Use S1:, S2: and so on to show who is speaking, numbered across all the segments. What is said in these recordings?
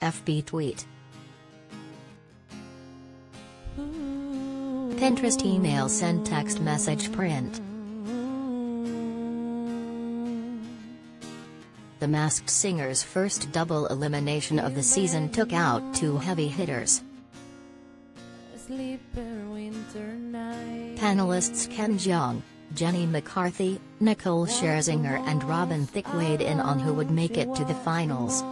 S1: FB tweet. Pinterest email send text message print. The Masked Singer's first double elimination of the season took out two heavy hitters. Panelists Ken Jeong, Jenny McCarthy, Nicole Scherzinger and Robin Thicke weighed in on who would make it to the finals.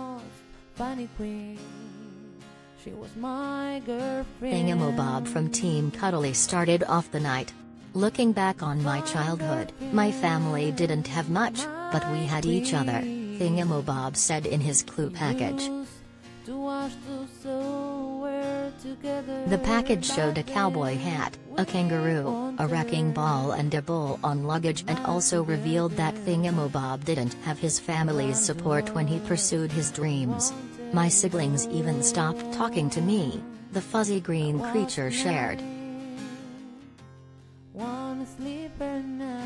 S1: Thingamabob from Team Cuddly started off the night. Looking back on my childhood, my family didn't have much, but we had each other, Thingamabob said in his clue package. The package showed a cowboy hat, a kangaroo, a wrecking ball and a bull on luggage and also revealed that Thingamabob didn't have his family's support when he pursued his dreams. My siblings even stopped talking to me, the fuzzy green creature shared.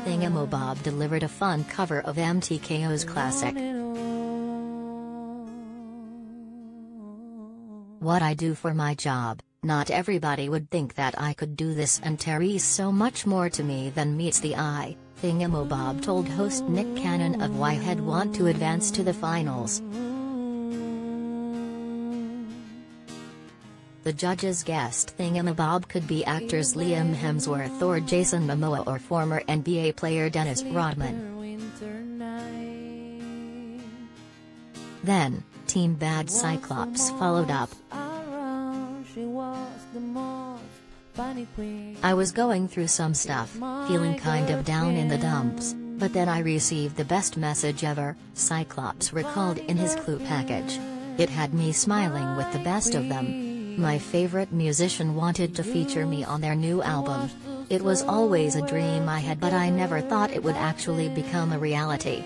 S1: Thingamabob delivered a fun cover of MTKO's classic. What I do for my job, not everybody would think that I could do this and Terry's so much more to me than meets the eye, Thingamabob told host Nick Cannon of why he'd want to advance to the finals. The judges guessed Thingamabob could be actors Liam Hemsworth or Jason Momoa or former NBA player Dennis Rodman. Then, Team Bad Cyclops followed up. I was going through some stuff, feeling kind of down in the dumps, but then I received the best message ever, Cyclops recalled in his clue package. It had me smiling with the best of them. My favorite musician wanted to feature me on their new album. It was always a dream I had but I never thought it would actually become a reality.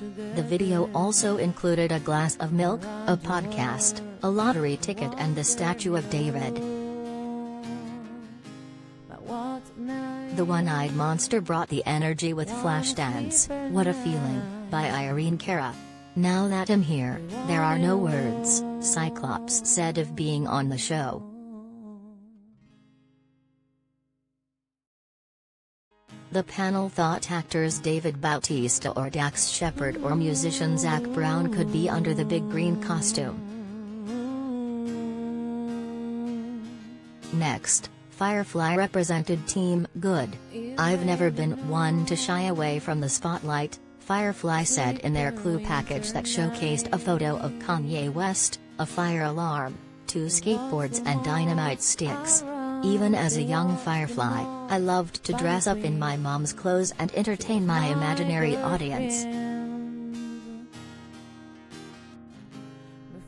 S1: The video also included a glass of milk, a podcast, a lottery ticket and the statue of David. The One-Eyed Monster brought the energy with Flashdance, What a Feeling, by Irene Cara. Now that I'm here, there are no words, Cyclops said of being on the show. The panel thought actors David Bautista or Dax Shepard or musician Zac Brown could be under the big green costume. Next, Firefly represented Team Good. I've never been one to shy away from the spotlight, Firefly said in their clue package that showcased a photo of Kanye West, a fire alarm, two skateboards and dynamite sticks. Even as a young Firefly, I loved to dress up in my mom's clothes and entertain my imaginary audience.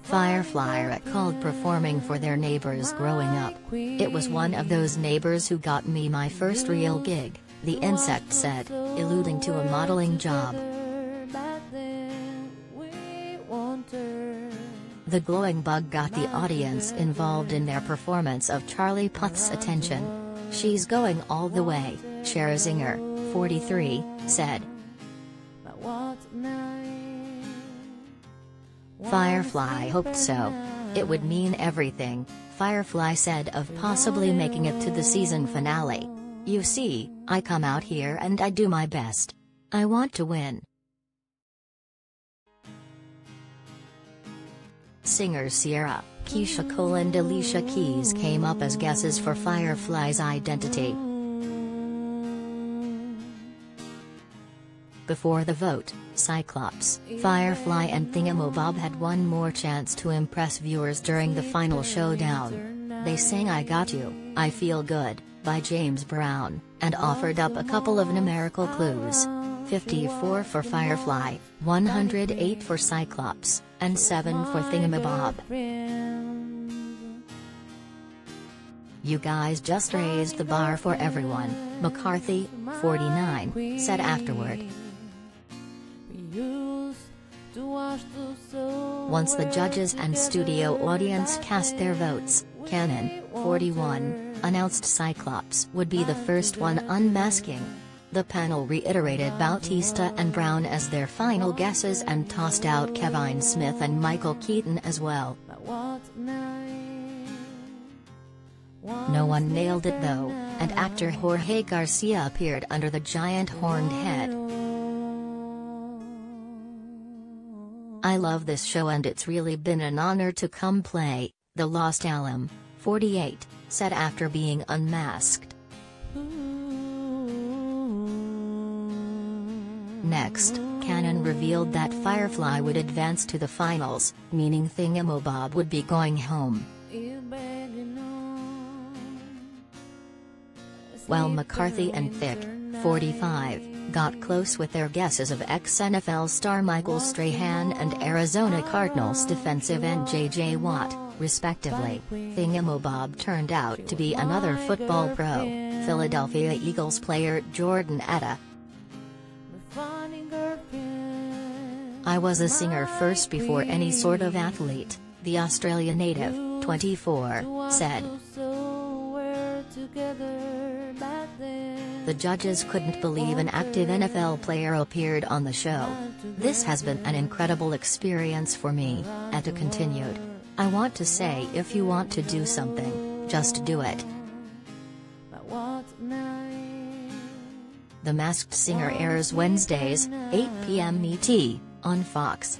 S1: Firefly recalled performing for their neighbors growing up. It was one of those neighbors who got me my first real gig, the insect said, alluding to a modeling job. The glowing bug got the audience involved in their performance of Charlie Puth's Attention. She's going all the way, Scherzinger, 43, said. Firefly hoped so. It would mean everything, Firefly said of possibly making it to the season finale. You see, I come out here and I do my best. I want to win. Singer Ciara, Keyshia Cole and Alicia Keys came up as guesses for Firefly's identity. Before the vote, Cyclops, Firefly and Thingamabob had one more chance to impress viewers during the final showdown. They sang I Got You, I Feel Good, by James Brown, and offered up a couple of numerical clues. 54 for Firefly, 108 for Cyclops, and 7 for Thingamabob. You guys just raised the bar for everyone, McCarthy, 49, said afterward. Once the judges and studio audience cast their votes, Cannon, 41, announced Cyclops would be the first one unmasking. The panel reiterated Bautista and Brown as their final guesses and tossed out Kevin Smith and Michael Keaton as well. No one nailed it though, and actor Jorge Garcia appeared under the giant horned head. I love this show and it's really been an honor to come play, the Lost Alum, 48, said after being unmasked. Next, Cannon revealed that Firefly would advance to the finals, meaning Thingamabob would be going home. While McCarthy and Thicke, 45, got close with their guesses of ex-NFL star Michael Strahan and Arizona Cardinals defensive end J.J. Watt, respectively, Thingamabob turned out to be another football pro, Philadelphia Eagles player Jordan Etta. I was a singer first before any sort of athlete, the Australian native, 24, said. The judges couldn't believe an active NFL player appeared on the show. This has been an incredible experience for me, Etta continued. I want to say if you want to do something, just do it. The Masked Singer airs Wednesdays, 8 p.m. ET, on Fox.